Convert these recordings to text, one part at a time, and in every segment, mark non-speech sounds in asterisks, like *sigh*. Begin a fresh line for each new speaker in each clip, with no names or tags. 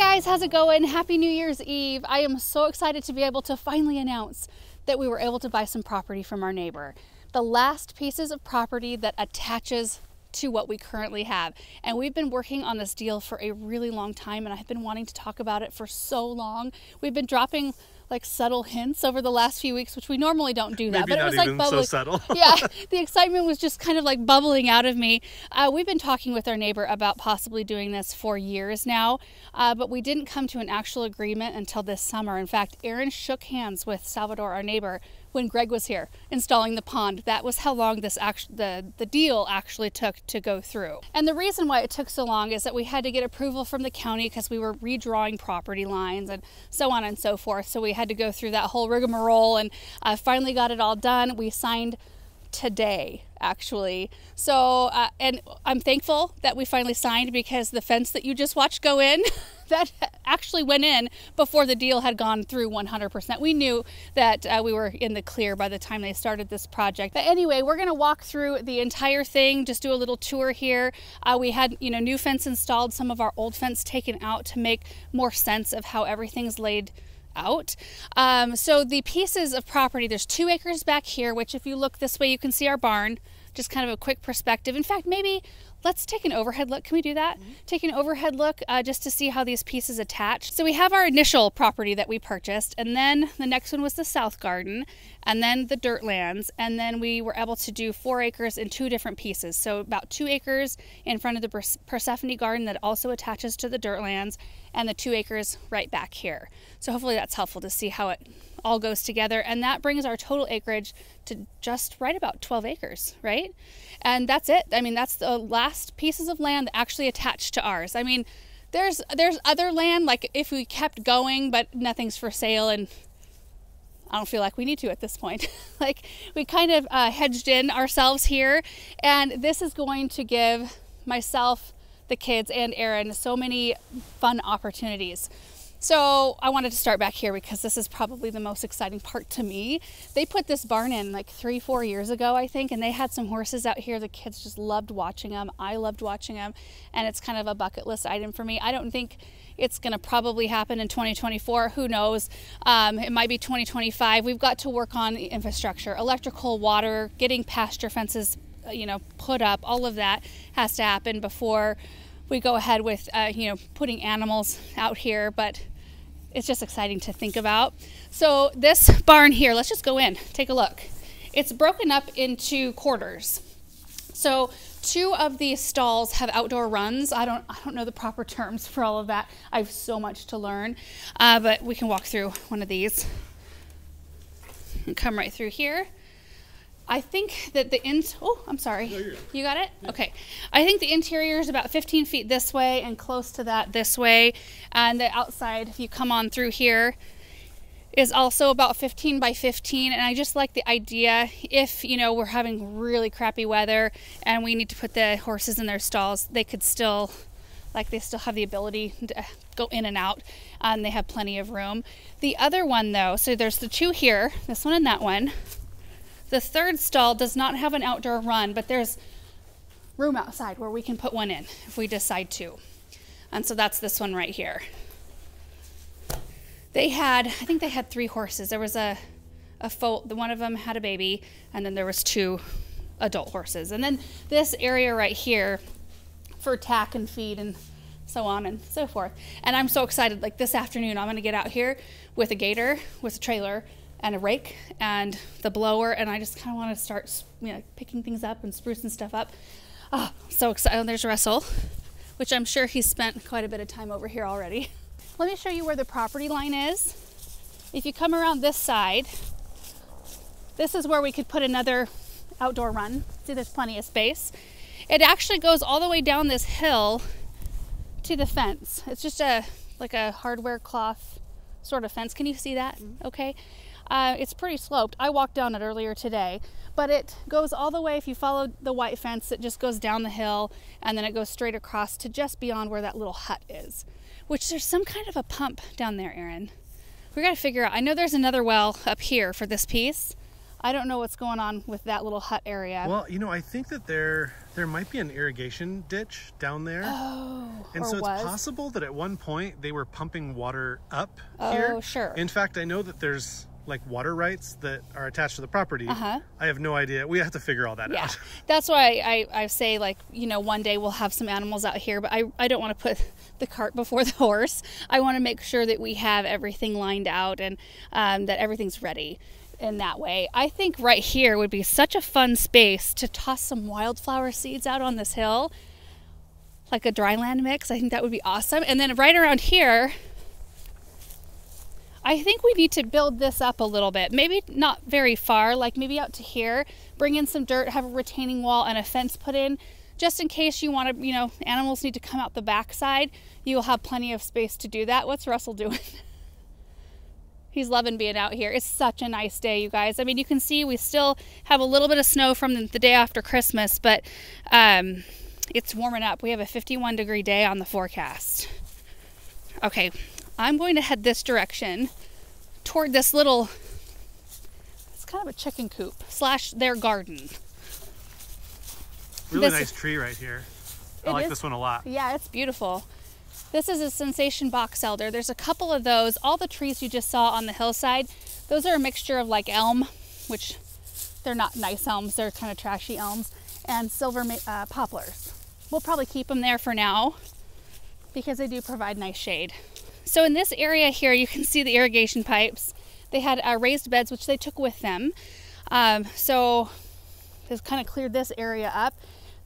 Guys, how's it going? Happy New Year's Eve. I am so excited to be able to finally announce that we were able to buy some property from our neighbor. The last pieces of property that attaches to what we currently have. And we've been working on this deal for a really long time and I've been wanting to talk about it for so long. We've been dropping like subtle hints over the last few weeks, which we normally don't do that.
Maybe but it was like bubbling. So subtle. *laughs*
yeah, *laughs* the excitement was just kind of like bubbling out of me. Uh, we've been talking with our neighbor about possibly doing this for years now, uh, but we didn't come to an actual agreement until this summer. In fact, Aaron shook hands with Salvador, our neighbor, when Greg was here installing the pond. That was how long this act- the the deal actually took to go through. And the reason why it took so long is that we had to get approval from the county because we were redrawing property lines and so on and so forth. So we had to go through that whole rigmarole and I finally got it all done. We signed today actually. So uh, and i'm thankful that we finally signed because the fence that you just watched go in *laughs* that actually went in before the deal had gone through 100% we knew that uh, we were in the clear by the time they started this project. But anyway we're going to walk through the entire thing just do a little tour here. Uh, we had you know new fence installed some of our old fence taken out to make more sense of how everything's laid out. Um, so the pieces of property, there's two acres back here, which if you look this way, you can see our barn, just kind of a quick perspective. In fact, maybe let's take an overhead look. Can we do that? Mm-hmm. Take an overhead look uh, just to see how these pieces attach. So we have our initial property that we purchased, and then the next one was the south garden, and then the dirt lands, and then we were able to do four acres in two different pieces. So about two acres in front of the Persephone garden that also attaches to the dirt lands, and the two acres right back here. So hopefully that's helpful to see how it all goes together. And that brings our total acreage to just right about 12 acres, right? And that's it. I mean, that's the last pieces of land actually attached to ours. I mean, there's there's other land like if we kept going, but nothing's for sale and I don't feel like we need to at this point. *laughs* like we kind of uh, hedged in ourselves here, and this is going to give myself, the kids, and Aaron so many fun opportunities. So I wanted to start back here because this is probably the most exciting part to me. They put this barn in like three, four years ago, I think, and they had some horses out here. The kids just loved watching them. I loved watching them, and it's kind of a bucket list item for me. I don't think it's going to probably happen in 2024. Who knows? Um, it might be 2025. We've got to work on the infrastructure, electrical, water, getting pasture fences, uh, you know, put up. All of that has to happen before we go ahead with, uh, you know, putting animals out here. But it's just exciting to think about. So this barn here, let's just go in, take a look. It's broken up into quarters. So two of these stalls have outdoor runs. I don't, I don't know the proper terms for all of that. I have so much to learn, uh, but we can walk through one of these and come right through here. I think that the in oh I'm sorry. No, you got it? Yeah. okay. I think the interior is about 15 feet this way and close to that this way. And the outside if you come on through here is also about 15 by 15 and I just like the idea if you know we're having really crappy weather and we need to put the horses in their stalls they could still like they still have the ability to go in and out and they have plenty of room. The other one though so there's the two here this one and that one the third stall does not have an outdoor run, but there's room outside where we can put one in if we decide to. And so that's this one right here. They had, I think they had three horses. There was a, a foal, one of them had a baby, and then there was two adult horses. And then this area right here for tack and feed and so on and so forth. And I'm so excited. Like this afternoon, I'm going to get out here with a gator, with a trailer, and a rake and the blower, and I just kind of want to start, you know, picking things up and sprucing stuff up. Oh, so excited! There's Russell, which I'm sure he's spent quite a bit of time over here already. *laughs* Let me show you where the property line is. If you come around this side, this is where we could put another outdoor run. See, there's plenty of space. It actually goes all the way down this hill to the fence. It's just a like a hardware cloth sort of fence. Can you see that? Mm-hmm. Okay. Uh, it's pretty sloped. I walked down it earlier today, but it goes all the way. If you follow the white fence, it just goes down the hill and then it goes straight across to just beyond where that little hut is. Which there's some kind of a pump down there, Aaron. We got to figure out. I know there's another well up here for this piece. I don't know what's going on with that little hut area.
Well, you know, I think that there there might be an irrigation ditch down there.
oh,
And so it's
was.
possible that at one point they were pumping water up
Oh,
here.
Oh, sure.
In fact, I know that there's like water rights that are attached to the property.
Uh-huh.
I have no idea. We have to figure all that
Yeah,
out. *laughs*
that's why I, I say like you know one day we'll have some animals out here, but I, I don't want to put the cart before the horse. I want to make sure that we have everything lined out and um, that everything's ready in that way. I think right here would be such a fun space to toss some wildflower seeds out on this hill, like a dryland mix. I think that would be awesome. And then right around here, I think we need to build this up a little bit. Maybe not very far, like maybe out to here. Bring in some dirt, have a retaining wall and a fence put in, just in case you want to, you know, animals need to come out the backside. You'll have plenty of space to do that. What's Russell doing? *laughs* He's loving being out here. It's such a nice day, you guys. I mean, you can see we still have a little bit of snow from the, day after Christmas, but um, it's warming up. We have a 51 degree day on the forecast. Okay, I'm going to head this direction toward this little, it's kind of a chicken coop slash their garden.
Really
This-
nice tree right here. I like
is.
this one a lot.
Yeah, it's beautiful. This is a sensation box elder. There's a couple of those. All the trees you just saw on the hillside, those are a mixture of like elm, which they're not nice elms, they're kind of trashy elms, and silver uh, poplars. We'll probably keep them there for now because they do provide nice shade. So in this area here, you can see the irrigation pipes. They had uh, raised beds, which they took with them. Um, so they've kind of cleared this area up.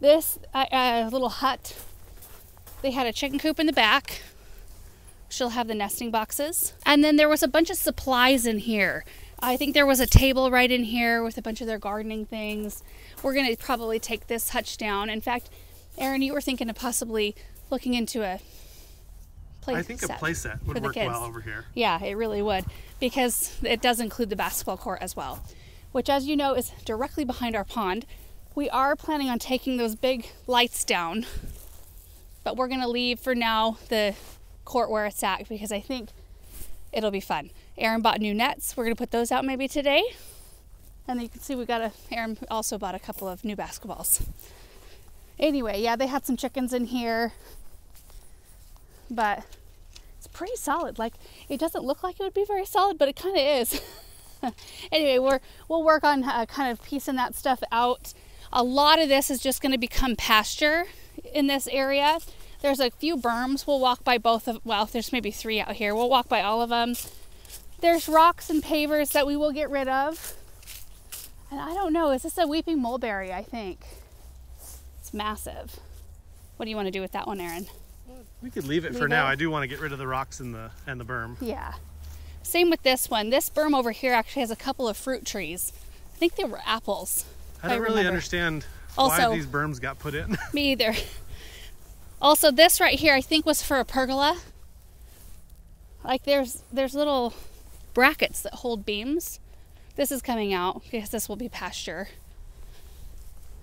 This uh, uh, little hut they had a chicken coop in the back. She'll have the nesting boxes. And then there was a bunch of supplies in here. I think there was a table right in here with a bunch of their gardening things. We're going to probably take this hutch down. In fact, Aaron, you were thinking of possibly looking into a play
I think
set
a playset
for
would work
kids.
well over here.
Yeah, it really would because it does include the basketball court as well, which, as you know, is directly behind our pond. We are planning on taking those big lights down, but we're going to leave for now the court where it's at because I think it'll be fun. Aaron bought new nets. We're going to put those out maybe today. And you can see we got a, Aaron also bought a couple of new basketballs. Anyway, yeah, they had some chickens in here, but it's pretty solid. Like it doesn't look like it would be very solid, but it kind of is. *laughs* anyway, we're we'll work on uh, kind of piecing that stuff out. A lot of this is just going to become pasture in this area. There's a few berms. We'll walk by both of. Well, there's maybe three out here. We'll walk by all of them. There's rocks and pavers that we will get rid of. And I don't know. Is this a weeping mulberry? I think it's massive. What do you want to do with that one, Aaron?
We could leave it for
Leave
now. I do want to get rid of the rocks and the and the berm.
Yeah. Same with this one. This berm over here actually has a couple of fruit trees. I think they were apples.
I don't
I
really understand
Also-
why these berms got put in. *laughs*
Me either. Also, this right here I think was for a pergola. Like there's there's little brackets that hold beams. This is coming out because this will be pasture.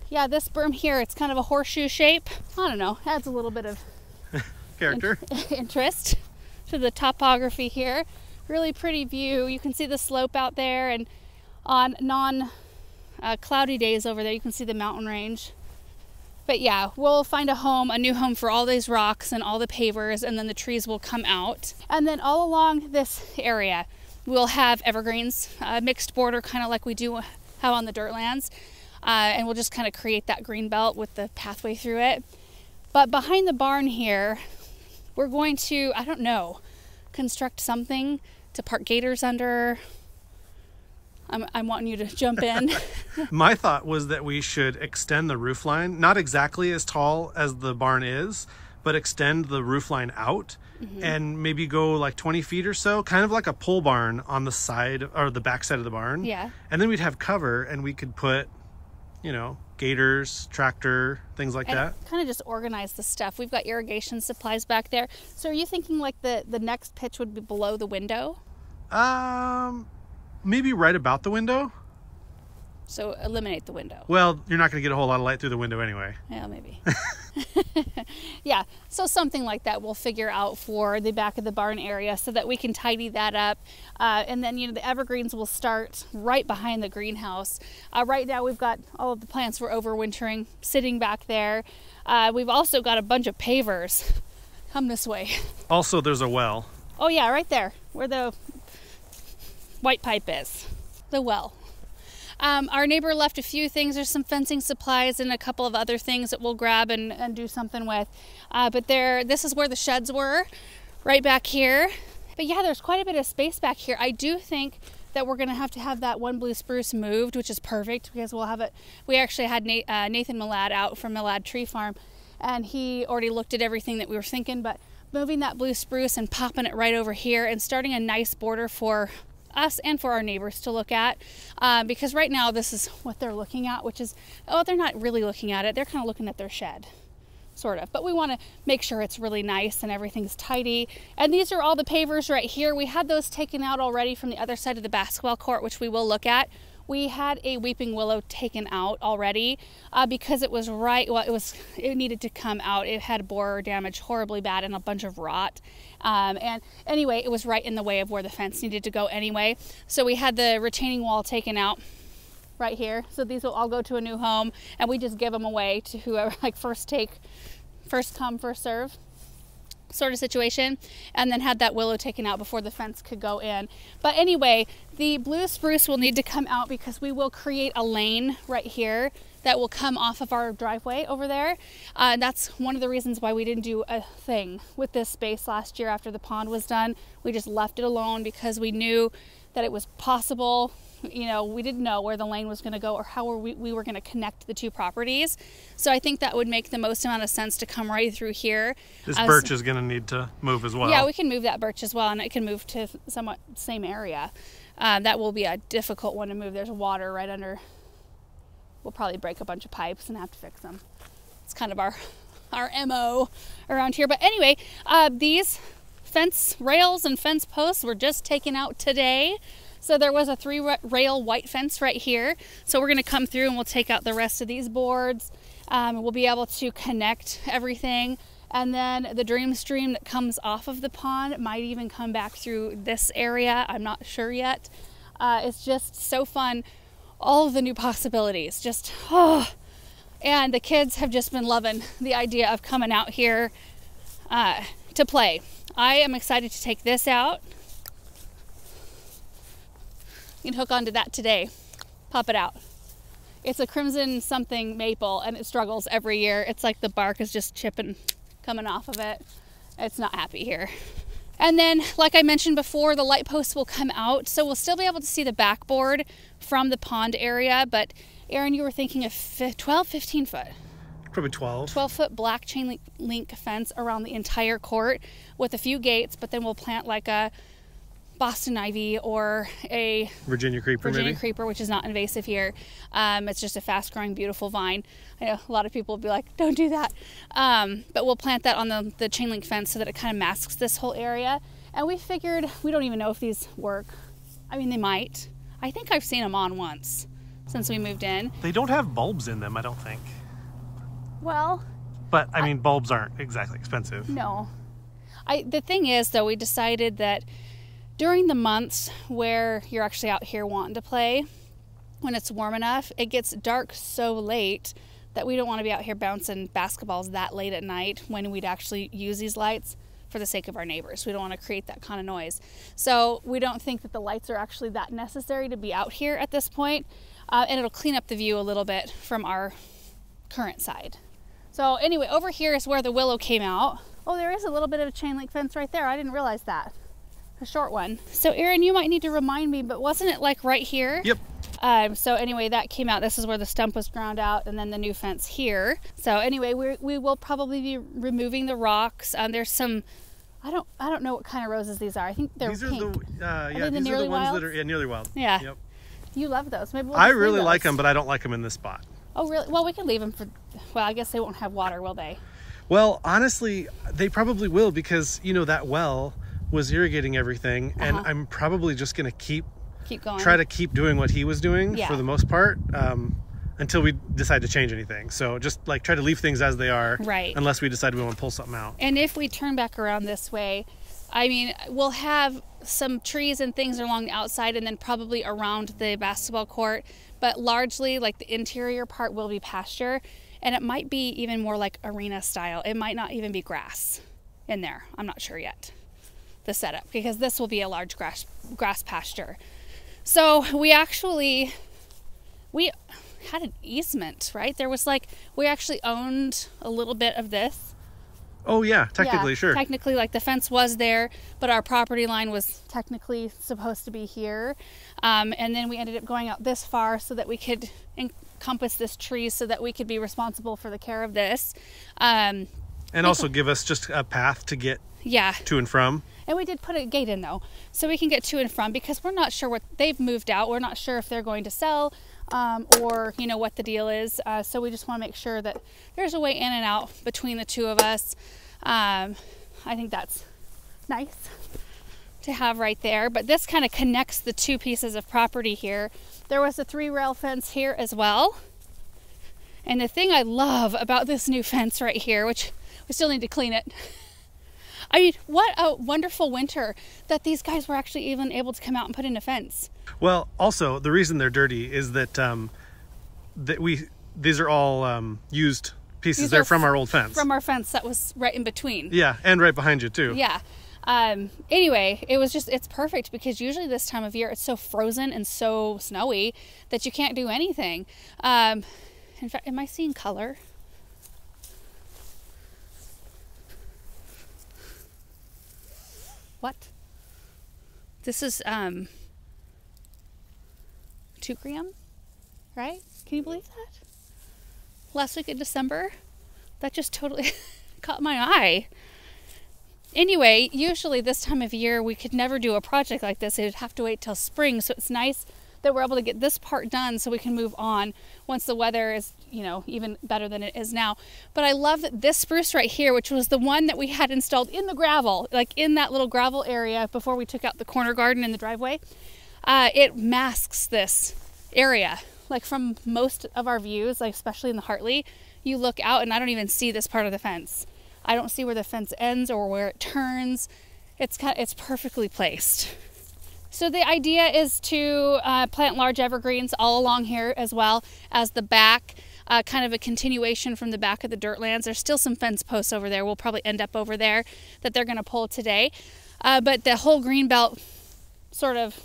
Yeah, this berm here, it's kind of a horseshoe shape. I don't know, adds a little bit of
Character. *laughs*
interest to the topography here. Really pretty view. You can see the slope out there, and on non uh, cloudy days over there, you can see the mountain range. But yeah, we'll find a home, a new home for all these rocks and all the pavers, and then the trees will come out. And then all along this area, we'll have evergreens, uh, mixed border, kind of like we do have on the dirt lands. Uh, and we'll just kind of create that green belt with the pathway through it. But behind the barn here, we're going to, I don't know, construct something to park gators under. I'm, I'm wanting you to jump *laughs* in.
My thought was that we should extend the roof line, not exactly as tall as the barn is, but extend the roof line out
Mm-hmm.
and maybe go like 20 feet or so, kind of like a pole barn on the side or the back side of the barn.
Yeah.
And then we'd have cover and we could put, you know, gators, tractor, things like
and
that.
kind of just organize the stuff. We've got irrigation supplies back there. So are you thinking like the, the next pitch would be below the window?
Um, maybe right about the window.
So eliminate the window.
Well, you're not going to get a whole lot of light through the window anyway.
Yeah, maybe. *laughs* *laughs* yeah, so something like that we'll figure out for the back of the barn area so that we can tidy that up. Uh, and then, you know, the evergreens will start right behind the greenhouse. Uh, right now, we've got all of the plants we're overwintering sitting back there. Uh, we've also got a bunch of pavers. *laughs* Come this way.
Also, there's a well.
Oh, yeah, right there where the white pipe is. The well. Um, our neighbor left a few things. There's some fencing supplies and a couple of other things that we'll grab and, and do something with. Uh, but there, this is where the sheds were, right back here. But yeah, there's quite a bit of space back here. I do think that we're going to have to have that one blue spruce moved, which is perfect because we'll have it. We actually had uh, Nathan Millad out from Millad Tree Farm, and he already looked at everything that we were thinking. But moving that blue spruce and popping it right over here and starting a nice border for us and for our neighbors to look at uh, because right now this is what they're looking at which is oh they're not really looking at it. They're kind of looking at their shed sort of. But we want to make sure it's really nice and everything's tidy. And these are all the pavers right here. We had those taken out already from the other side of the basketball court which we will look at we had a weeping willow taken out already uh, because it was right well it was it needed to come out. It had borer damage horribly bad and a bunch of rot. Um, and anyway it was right in the way of where the fence needed to go anyway. So we had the retaining wall taken out right here. So these will all go to a new home and we just give them away to whoever *laughs* like first take first come first serve sort of situation and then had that willow taken out before the fence could go in. But anyway, the blue spruce will need to come out because we will create a lane right here that will come off of our driveway over there. Uh, and that's one of the reasons why we didn't do a thing with this space last year after the pond was done. We just left it alone because we knew that it was possible you know, we didn't know where the lane was going to go or how we, we were going to connect the two properties. So I think that would make the most amount of sense to come right through here.
This birch is going to need to move as well.
Yeah, we can move that birch as well, and it can move to somewhat same area. Uh, that will be a difficult one to move. There's water right under. We'll probably break a bunch of pipes and have to fix them. It's kind of our *laughs* our mo around here. But anyway, uh, these fence rails and fence posts were just taken out today. So there was a three rail white fence right here. So we're gonna come through and we'll take out the rest of these boards. Um, we'll be able to connect everything. And then the dream stream that comes off of the pond might even come back through this area. I'm not sure yet. Uh, it's just so fun. All of the new possibilities, just, oh. And the kids have just been loving the idea of coming out here uh, to play. I am excited to take this out you can hook onto that today. Pop it out. It's a crimson something maple and it struggles every year. It's like the bark is just chipping, coming off of it. It's not happy here. And then, like I mentioned before, the light posts will come out. So we'll still be able to see the backboard from the pond area. But Aaron, you were thinking of 12, 15 foot.
Probably 12.
12 foot black chain link fence around the entire court with a few gates, but then we'll plant like a Boston ivy or a
Virginia creeper,
Virginia
maybe?
creeper, which is not invasive here. Um, it's just a fast growing, beautiful vine. I know a lot of people will be like, don't do that. Um, but we'll plant that on the, the chain link fence so that it kind of masks this whole area. And we figured, we don't even know if these work. I mean, they might. I think I've seen them on once since we moved in.
They don't have bulbs in them, I don't think.
Well,
but I mean, I, bulbs aren't exactly expensive.
No. I, the thing is, though, we decided that during the months where you're actually out here wanting to play, when it's warm enough, it gets dark so late that we don't want to be out here bouncing basketballs that late at night when we'd actually use these lights for the sake of our neighbors. We don't want to create that kind of noise. So we don't think that the lights are actually that necessary to be out here at this point. Uh, and it'll clean up the view a little bit from our current side. So anyway, over here is where the willow came out. Oh, there is a little bit of a chain link fence right there. I didn't realize that a short one. So Aaron, you might need to remind me, but wasn't it like right here?
Yep.
Um, so anyway, that came out. This is where the stump was ground out, and then the new fence here. So anyway, we we will probably be removing the rocks. Um, there's some. I don't I don't know what kind of roses these are. I think they're
these
pink.
are the uh, yeah are these are the ones wilds? that are yeah nearly wild.
Yeah. Yep. You love those. Maybe we'll
I really like them, but I don't like them in this spot.
Oh really? Well, we can leave them for. Well, I guess they won't have water, will they?
Well, honestly, they probably will because you know that well was irrigating everything, and uh-huh. I'm probably just gonna keep
Keep going.
try to keep doing what he was doing
Yeah.
for the most part um, until we decide to change anything. So just like try to leave things as they are,
Right.
Unless we decide we want to pull something out.
And if we turn back around this way, I mean, we'll have some trees and things along the outside and then probably around the basketball court, but largely like the interior part will be pasture and it might be even more like arena style. It might not even be grass in there. I'm not sure yet. The setup because this will be a large grass grass pasture. So, we actually we had an easement, right? There was like we actually owned a little bit of this
Oh yeah, technically
yeah,
sure.
Technically, like the fence was there, but our property line was technically supposed to be here. Um, and then we ended up going out this far so that we could encompass this tree so that we could be responsible for the care of this. Um,
and also give us just a path to get
yeah.
to and from.
And we did put a gate in though, so we can get to and from because we're not sure what they've moved out. We're not sure if they're going to sell um, or you know what the deal is. Uh, so we just want to make sure that there's a way in and out between the two of us. Um, I think that's nice to have right there. But this kind of connects the two pieces of property here. There was a three rail fence here as well. And the thing I love about this new fence right here, which we still need to clean it. *laughs* I mean, what a wonderful winter that these guys were actually even able to come out and put in a fence.
Well, also the reason they're dirty is that um, that we these are all um, used pieces.
These
they're from our old fence.
From our fence that was right in between.
yeah, and right behind you too.
Yeah. Um, anyway, it was just, it's perfect because usually this time of year it's so frozen and so snowy that you can't do anything. Um, in fact, am I seeing color? What? This is um, two gram, right? Can you believe that? Last week in December, that just totally *laughs* caught my eye. Anyway, usually this time of year we could never do a project like this. It would have to wait till spring. So it's nice that we're able to get this part done so we can move on once the weather is, you know, even better than it is now. But I love that this spruce right here, which was the one that we had installed in the gravel, like in that little gravel area before we took out the corner garden in the driveway, uh, it masks this area. Like from most of our views, like especially in the Hartley, you look out and I don't even see this part of the fence. I don't see where the fence ends or where it turns. It's kind of, it's perfectly placed. So the idea is to uh, plant large evergreens all along here as well as the back, uh, kind of a continuation from the back of the dirt lands. There's still some fence posts over there. We'll probably end up over there that they're going to pull today. Uh, but the whole green belt sort of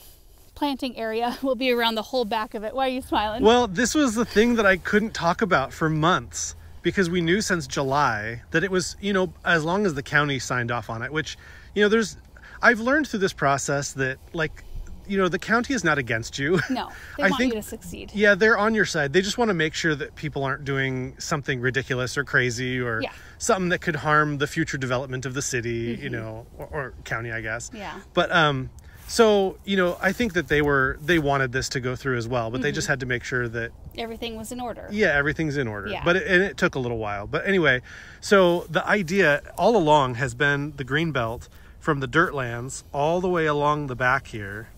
planting area *laughs* will be around the whole back of it. Why are you smiling?
Well, this was the thing that I couldn't talk about for months because we knew since July that it was, you know, as long as the county signed off on it, which, you know, there's, I've learned through this process that, like, you know, the county is not against you.
no, they *laughs*
I
want
think-
you to succeed.
Yeah, they're on your side. They just want to make sure that people aren't doing something ridiculous or crazy or
Yeah.
something that could harm the future development of the city, you know, or, or county, I guess.
Mm-hmm. Yeah.
But um so, you know, I think that they were they wanted this to go through as well, but they
Mm-hmm.
just had to make sure that
Everything was in order.
yeah, everything's in order.
Yeah.
But it, and it took a little while. But anyway, so the idea all along has been the green belt from the dirt lands all the way along the back here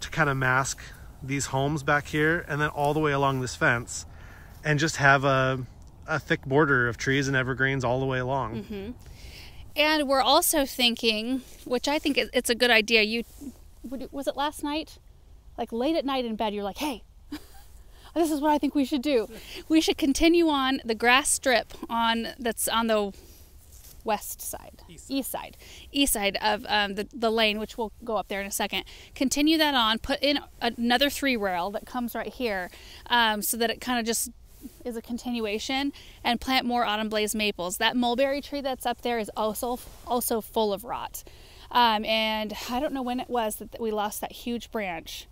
to kind of mask these homes back here and then all the way along this fence and just have a a thick border of trees and evergreens all the way along.
Mm-hmm. And we're also thinking, which I think it's a good idea. You was it last night? Like late at night in bed, you're like, "Hey, *laughs* this is what I think we should do. We should continue on the grass strip on that's on the west side, east side, east side, of um, the the lane, which we'll go up there in a second. Continue that on. Put in another three rail that comes right here, um, so that it kind of just is a continuation and plant more autumn blaze maples. That mulberry tree that's up there is also also full of rot. Um, and I don't know when it was that we lost that huge branch.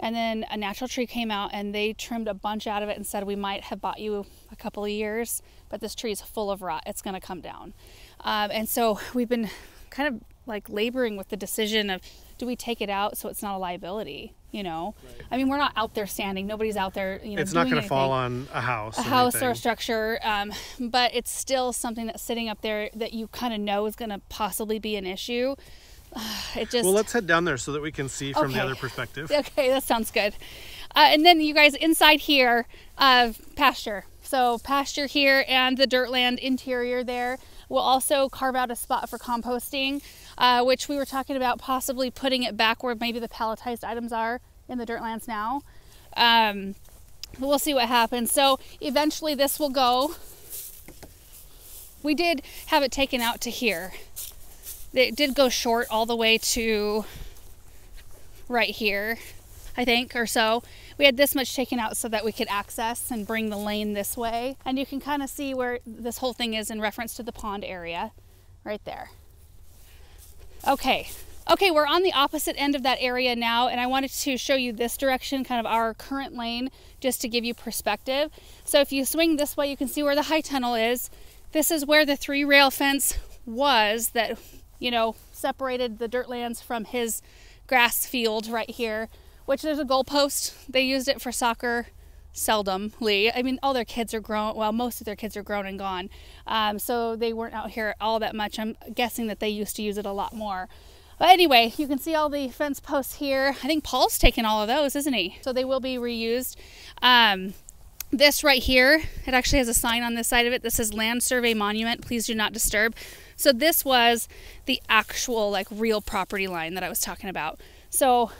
And then a natural tree came out and they trimmed a bunch out of it and said, We might have bought you a couple of years, but this tree is full of rot. It's going to come down. Um, and so we've been kind of like laboring with the decision of do we take it out so it's not a liability? You know, I mean, we're not out there standing. Nobody's out there. You know,
It's not going to fall on a house.
a
or
house or a structure, um, but it's still something that's sitting up there that you kind of know is going to possibly be an issue. *sighs* It just
Well, let's head down there so that we can see from
Okay.
the other perspective. *laughs*
Okay, that sounds good. Uh, and then you guys inside here, uh, pasture. So pasture here and the dirtland interior there. We'll also carve out a spot for composting, uh, which we were talking about possibly putting it back where maybe the palletized items are in the dirtlands now. Um, we'll see what happens. So eventually this will go. We did have it taken out to here. It did go short all the way to right here, I think, or so. We had this much taken out so that we could access and bring the lane this way. And you can kind of see where this whole thing is in reference to the pond area right there. Okay. Okay, we're on the opposite end of that area now, and I wanted to show you this direction, kind of our current lane, just to give you perspective. So if you swing this way, you can see where the high tunnel is. This is where the three rail fence was that, you know, separated the dirt lands from his grass field right here, which there's a goalpost. They used it for soccer seldomly. I mean, all their kids are grown. Well, most of their kids are grown and gone. Um, so they weren't out here all that much. I'm guessing that they used to use it a lot more. But anyway, you can see all the fence posts here. I think Paul's taken all of those, isn't he? So they will be reused. Um, this right here, it actually has a sign on this side of it that says Land Survey Monument, please do not disturb. So this was the actual, like, real property line that I was talking about. So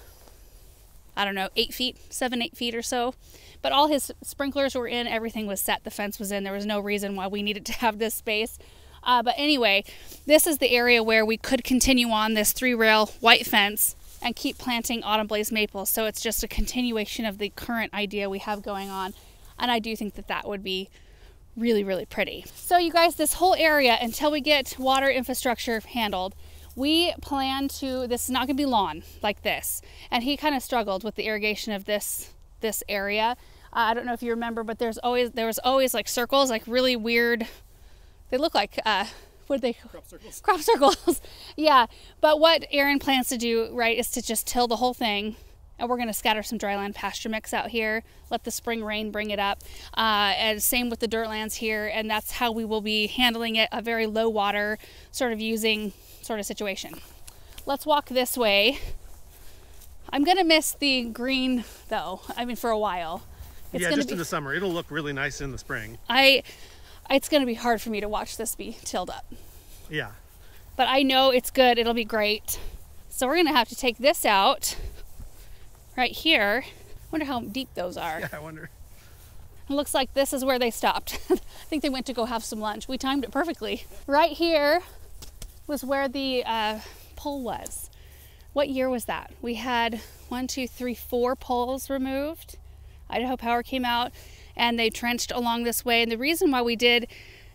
I don't know, eight feet, seven, eight feet or so. But all his sprinklers were in, everything was set, the fence was in. There was no reason why we needed *laughs* to have this space. Uh, but anyway, this is the area where we could continue on this three rail white fence and keep planting autumn blaze maples. So it's just a continuation of the current idea we have going on. And I do think that that would be really, really pretty. So, you guys, this whole area, until we get water infrastructure handled, we plan to this is not going to be lawn like this. And he kind of struggled with the irrigation of this this area. Uh, i don't know if you remember but there's always there was always like circles like really weird they look like uh what are they
Crop circles. *laughs*
crop circles. *laughs* Yeah but what aaron plans to do right is to just till the whole thing and we're going to scatter some dryland pasture mix out here let the spring rain bring it up uh, and same with the dirt lands here and that's how we will be handling it a very low water sort of using sort of situation let's walk this way i'm going to miss the green though i mean for a while it's
yeah, just
to
in the summer. It'll look really nice in the spring.
i it's going to be hard for me to watch this be tilled up
Yeah.
but I know it's good. It'll be great. So we're gonna have to take this out right here. Wonder how deep those are.
Yeah, I wonder.
It looks like this is where they stopped. *laughs* I think they went to go have some lunch. We timed it perfectly. Right here was where the uh, pole was. What year was that? We had one, two, three, four poles removed. Idaho Power came out and they trenched along this way. And the reason why we did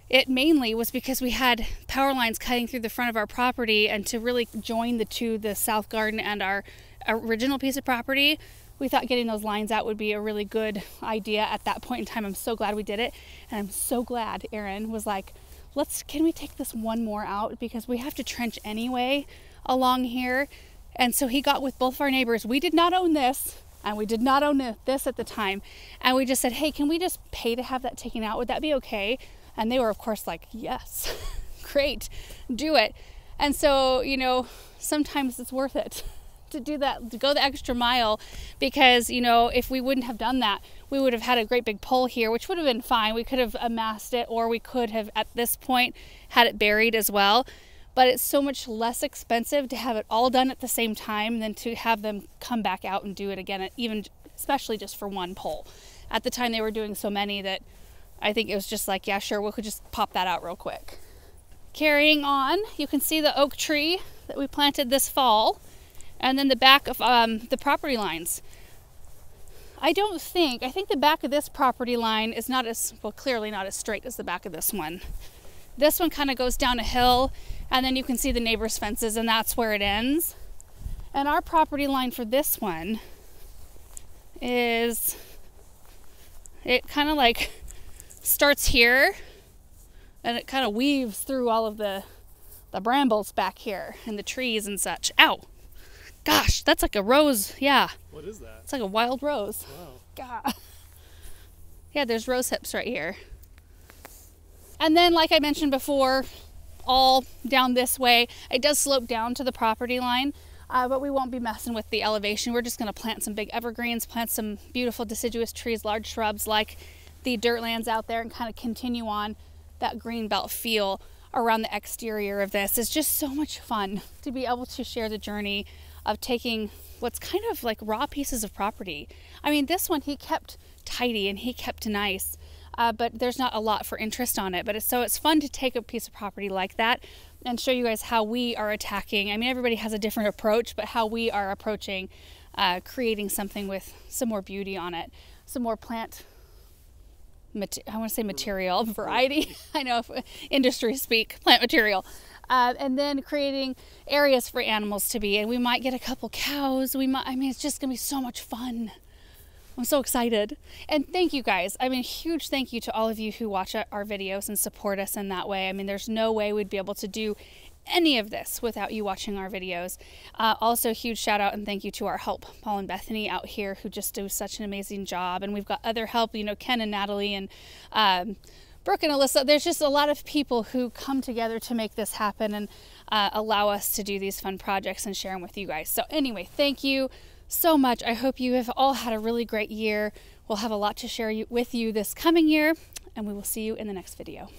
it mainly was because we had power lines cutting through the front of our property and to really join the two, the south garden and our original piece of property, we thought getting those lines out would be a really good idea at that point in time. I'm so glad we did it. And I'm so glad Aaron was like, let's, can we take this one more out? Because we have to trench anyway along here. And so he got with both of our neighbors. We did not own this and we did not own this at the time. And we just said, hey, can we just pay to have that taken out? Would that be okay? And they were, of course, like, yes, *laughs* great, do it. And so, you know, sometimes it's worth it *laughs* to do that, to go the extra mile, because, you know, if we wouldn't have done that, we would have had a great big pole here, which would have been fine. We could have amassed it, or we could have, at this point, had it buried as well. But it's so much less expensive to have it all done at the same time than to have them come back out and do it again, even especially just for one pole. At the time, they were doing so many that I think it was just like, yeah, sure, we could just pop that out real quick. Carrying on, you can see the oak tree that we planted this fall, and then the back of um, the property lines. I don't think, I think the back of this property line is not as, well, clearly not as straight as the back of this one. This one kind of goes down a hill, and then you can see the neighbor's fences, and that's where it ends. And our property line for this one is, it kind of like starts here and it kind of weaves through all of the the brambles back here and the trees and such. Ow. Gosh, that's like a rose. Yeah,
What is that?
it's like a wild rose.
Wow.
God. Yeah, there's rose hips right here. And then, like I mentioned before, all down this way. It does slope down to the property line, uh, but we won't be messing with the elevation. We're just going to plant some big evergreens, plant some beautiful deciduous trees, large shrubs like the dirt lands out there, and kind of continue on that green belt feel around the exterior of this. It's just so much fun to be able to share the journey of taking what's kind of like raw pieces of property. I mean, this one he kept tidy and he kept nice uh, but there's not a lot for interest on it. But it's, so it's fun to take a piece of property like that and show you guys how we are attacking. I mean, everybody has a different approach, but how we are approaching uh, creating something with some more beauty on it, some more plant. I want to say material *laughs* variety. *laughs* I know if industry speak, plant material. Uh, and then creating areas for animals to be. And we might get a couple cows. We might. I mean, it's just gonna be so much fun. I'm so excited. And thank you guys. I mean, huge thank you to all of you who watch our videos and support us in that way. I mean, there's no way we'd be able to do any of this without you watching our videos. Uh, also, huge shout out and thank you to our help, Paul and Bethany out here, who just do such an amazing job. And we've got other help, you know, Ken and Natalie and um, Brooke and Alyssa. There's just a lot of people who come together to make this happen and uh, allow us to do these fun projects and share them with you guys. So, anyway, thank you so much. I hope you have all had a really great year. We'll have a lot to share with you this coming year, and we will see you in the next video.